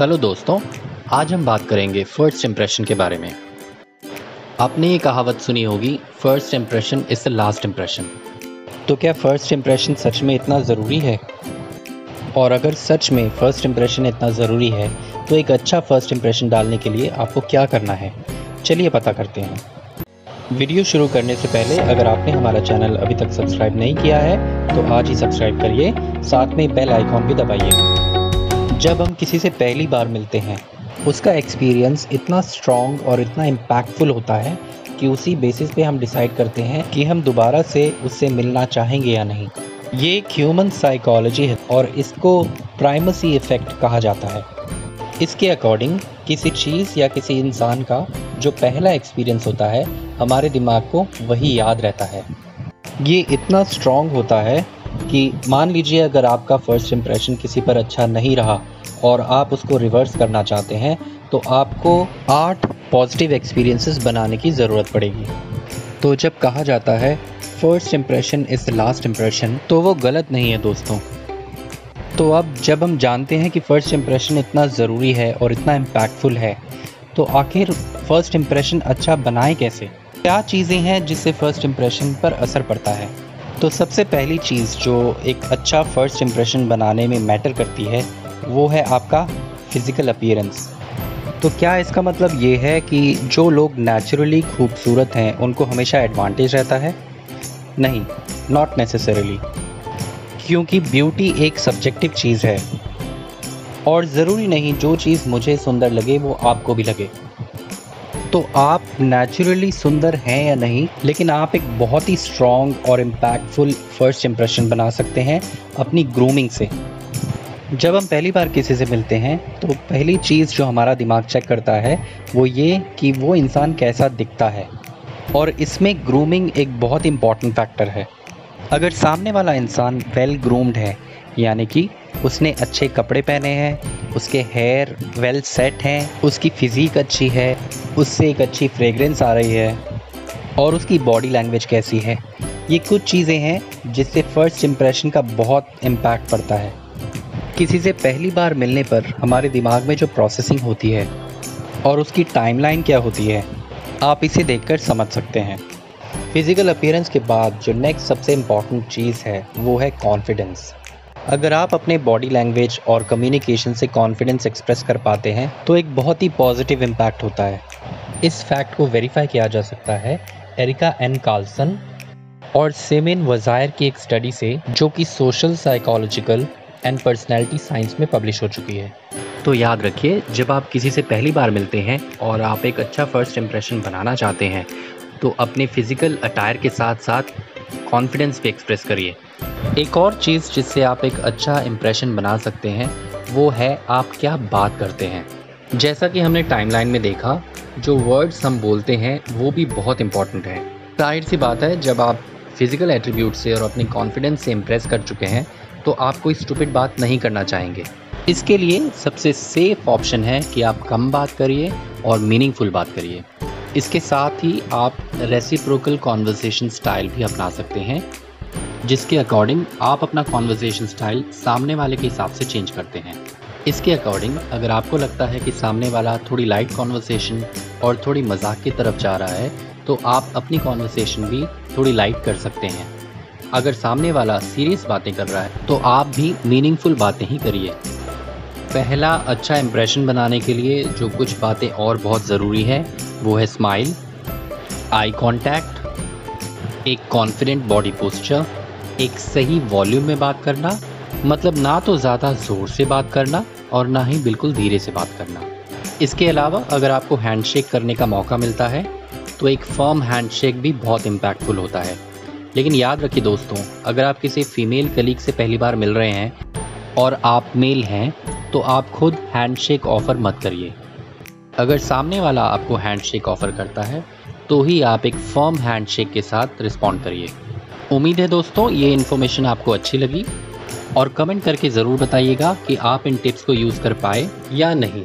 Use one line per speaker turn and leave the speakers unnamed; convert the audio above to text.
Hello दोस्तों, आज हम बात करेंगे फ़र्स्ट इम्प्रेशन के बारे में। आपने ये कहावत सुनी होगी first impression is the last impression तो क्या फ़र्स्ट इम्प्रेशन सच में इतना ज़रूरी है? और अगर सच में फ़र्स्ट इम्प्रेशन इतना ज़रूरी है तो एक अच्छा फ़र्स्ट इम्प्रेशन डालने के लिए आपको क्या करना है? चलिए पता करते हैं। वीडियो शुरू करने से पहले अगर आपने हमारा चैनल अभी तक सब्सक्राइब नहीं किया है तो आज ही सब्सक्राइब करिए, साथ में बेल आइकॉन भी दबाइए। जब हम किसी से पहली बार मिलते हैं, उसका एक्सपीरियंस इतना स्ट्रॉन्ग और इतना इम्पैक्टफुल होता है कि उसी बेसिस पे हम डिसाइड करते हैं कि हम दोबारा से उससे मिलना चाहेंगे या नहीं। ये एक ह्यूमन साइकोलॉजी है और इसको प्राइमसी इफ़ेक्ट कहा जाता है। इसके अकॉर्डिंग किसी चीज़ या किसी इंसान का जो पहला एक्सपीरियंस होता है, हमारे दिमाग को वही याद रहता है। ये इतना स्ट्रॉन्ग होता है कि मान लीजिए अगर आपका फ़र्स्ट इम्प्रेशन किसी पर अच्छा नहीं रहा और आप उसको रिवर्स करना चाहते हैं तो आपको आठ पॉजिटिव एक्सपीरियंसेस बनाने की ज़रूरत पड़ेगी। तो जब कहा जाता है first impression is last impression तो वो गलत नहीं है दोस्तों। तो अब जब हम जानते हैं कि फ़र्स्ट इम्प्रेशन इतना ज़रूरी है और इतना इम्पैक्टफुल है तो आखिर फ़र्स्ट इम्प्रेशन अच्छा बनाए कैसे? क्या चीज़ें हैं जिससे फ़र्स्ट इम्प्रेशन पर असर पड़ता है? तो सबसे पहली चीज़ जो एक अच्छा फ़र्स्ट इम्प्रेशन बनाने में मैटर करती है, वो है आपका फ़िज़िकल अपीयरेंस तो क्या इसका मतलब ये है कि जो लोग नेचुरली खूबसूरत हैं, उनको हमेशा एडवांटेज रहता है? नहीं नॉट नेसेसरली क्योंकि ब्यूटी एक सब्जेक्टिव चीज़ है। और ज़रूरी नहीं, जो चीज़ मुझे सुंदर लगे, वो आपको भी लगे। तो आप नेचुरली सुंदर हैं या नहीं, लेकिन आप एक बहुत ही स्ट्रॉन्ग और इम्पैक्टफुल फ़र्स्ट इम्प्रेशन बना सकते हैं अपनी ग्रूमिंग से। जब हम पहली बार किसी से मिलते हैं तो पहली चीज़ जो हमारा दिमाग चेक करता है, वो ये कि वो इंसान कैसा दिखता है। और इसमें ग्रूमिंग एक बहुत इंपॉर्टेंट फैक्टर है। अगर सामने वाला इंसान वेल ग्रूम्ड है, यानी कि उसने अच्छे कपड़े पहने हैं, उसके हेयर वेल सेट हैं, उसकी फ़िज़ीक अच्छी है उससे एक अच्छी फ्रेगरेंस आ रही है। और उसकी बॉडी लैंग्वेज कैसी है? ये कुछ चीज़ें हैं जिससे फ़र्स्ट इम्प्रेशन का बहुत इम्पैक्ट पड़ता है। किसी से पहली बार मिलने पर हमारे दिमाग में जो प्रोसेसिंग होती है और उसकी टाइमलाइन क्या होती है, आप इसे देखकर समझ सकते हैं। फ़िज़िकल अपीयरेंस के बाद जो नेक्स्ट सबसे इंपॉर्टेंट चीज़ है, वो है कॉन्फिडेंस अगर आप अपने बॉडी लैंग्वेज और कम्युनिकेशन से कॉन्फिडेंस एक्सप्रेस कर पाते हैं तो एक बहुत ही पॉजिटिव इम्पैक्ट होता है। इस फैक्ट को वेरीफाई किया जा सकता है एरिका एन कार्लसन और सेमिन वज़ायर की एक स्टडी से, जो कि social psychological and personality science में पब्लिश हो चुकी है। तो याद रखिए, जब आप किसी से पहली बार मिलते हैं और आप एक अच्छा फ़र्स्ट इम्प्रेशन बनाना चाहते हैं तो अपने फ़िज़िकल अटायर के साथ साथ कॉन्फिडेंस भी एक्सप्रेस करिए। एक और चीज़ जिससे आप एक अच्छा इम्प्रेशन बना सकते हैं, वो है आप क्या बात करते हैं। जैसा कि हमने टाइमलाइन में देखा, जो वर्ड्स हम बोलते हैं, वो भी बहुत इंपॉर्टेंट है। ज़ाहिर सी बात है, जब आप फ़िज़िकल एट्रीब्यूट से और अपने कॉन्फिडेंस से इम्प्रेस कर चुके हैं तो आप कोई स्टूपिड बात नहीं करना चाहेंगे। इसके लिए सबसे सेफ़ ऑप्शन है कि आप कम बात करिए और मीनिंगफुल बात करिए। इसके साथ ही आप रेसिप्रोकल कॉन्वर्सेशन स्टाइल भी अपना सकते हैं, जिसके अकॉर्डिंग आप अपना कॉन्वर्जेशन स्टाइल सामने वाले के हिसाब से चेंज करते हैं। इसके अकॉर्डिंग अगर आपको लगता है कि सामने वाला थोड़ी लाइट कॉन्वर्सेशन और थोड़ी मज़ाक की तरफ़ जा रहा है तो आप अपनी कॉन्वर्सेशन भी थोड़ी लाइट कर सकते हैं। अगर सामने वाला सीरियस बातें कर रहा है तो आप भी मीनिंगफुल बातें ही करिए। पहला अच्छा इंप्रेशन बनाने के लिए जो कुछ बातें और बहुत ज़रूरी है, वो है स्माइल आई कॉन्टैक्ट एक कॉन्फिडेंट बॉडी पोस्चर एक सही वॉल्यूम में बात करना मतलब ना तो ज़्यादा ज़ोर से बात करना और ना ही बिल्कुल धीरे से बात करना। इसके अलावा अगर आपको हैंडशेक करने का मौका मिलता है तो एक फर्म हैंडशेक भी बहुत इम्पैक्टफुल होता है। लेकिन याद रखिए दोस्तों, अगर आप किसी फीमेल कलीग से पहली बार मिल रहे हैं और आप मेल हैं तो आप खुद हैंडशेक ऑफ़र मत करिए। अगर सामने वाला आपको हैंडशेक ऑफ़र करता है तो ही आप एक फर्म हैंडशेक के साथ रिस्पॉन्ड करिए। उम्मीद है दोस्तों, ये इन्फॉर्मेशन आपको अच्छी लगी। और कमेंट करके ज़रूर बताइएगा कि आप इन टिप्स को यूज़ कर पाए या नहीं।